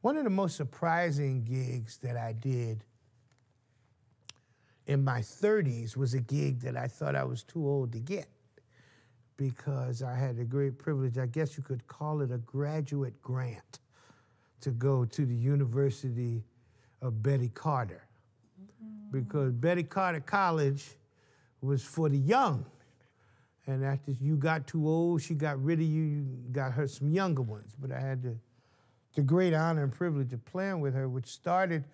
One of the most surprising gigs that I did in my 30s was a gig that I thought I was too old to get because I had a great privilege, I guess you could call it a graduate grant, to go to the University of Betty Carter. Mm-hmm. Because Betty Carter College was for the young. And after you got too old, she got rid of you, you got her some younger ones. But I had the, the great honor and privilege of playing with her, which started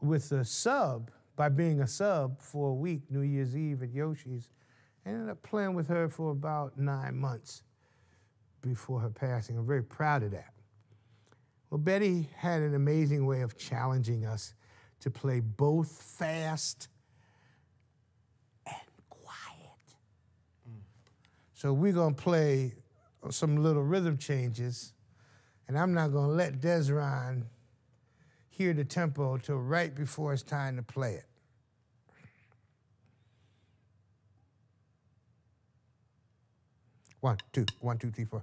with a sub, by being a sub for a week, New Year's Eve at Yoshi's. I ended up playing with her for about nine months before her passing. I'm very proud of that. Well, Betty had an amazing way of challenging us to play both fast and quiet. Mm. So we're gonna play some little rhythm changes, and I'm not gonna let Dezron hear the tempo till right before it's time to play it. One, two, one, two, three, four.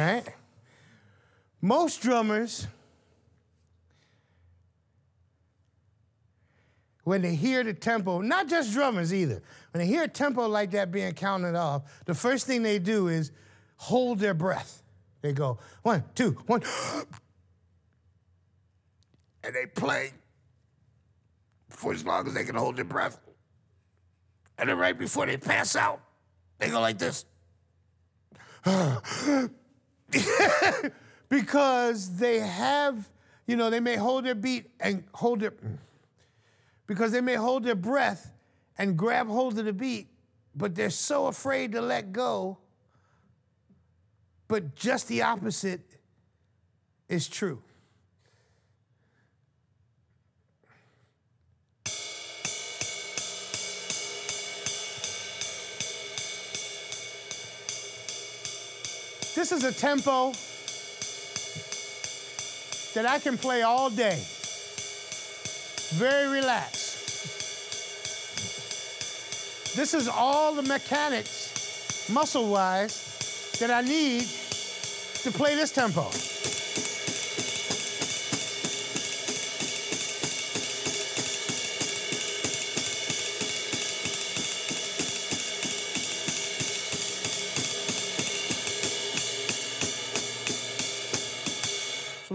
Right? Most drummers, when they hear the tempo, not just drummers either, when they hear a tempo like that being counted off, the first thing they do is hold their breath. They go one, two, one, and they play for as long as they can hold their breath. And then right before they pass out, they go like this. because they have, you know, they may hold their beat and hold their, mm. because they may hold their breath and grab hold of the beat, but they're so afraid to let go. But just the opposite is true. This is a tempo that I can play all day. Very relaxed. This is all the mechanics, muscle wise, that I need to play this tempo.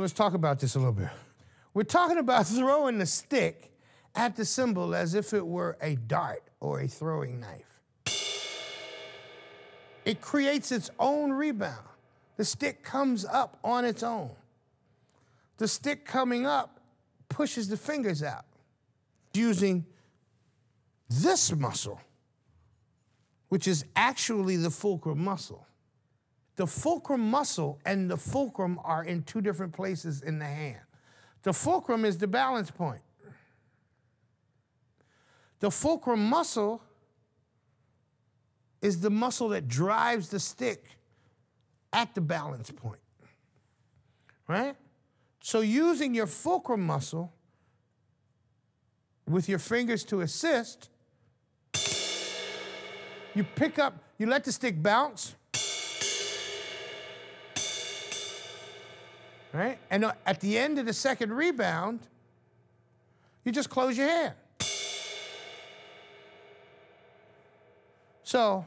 Let's talk about this a little bit. We're talking about throwing the stick at the cymbal as if it were a dart or a throwing knife. It creates its own rebound. The stick comes up on its own. The stick coming up pushes the fingers out using this muscle, which is actually the fulcrum muscle. The fulcrum muscle and the fulcrum are in two different places in the hand. The fulcrum is the balance point. The fulcrum muscle is the muscle that drives the stick at the balance point. Right? So using your fulcrum muscle with your fingers to assist, you pick up, you let the stick bounce. Right? And uh, at the end of the second rebound, you just close your hand. So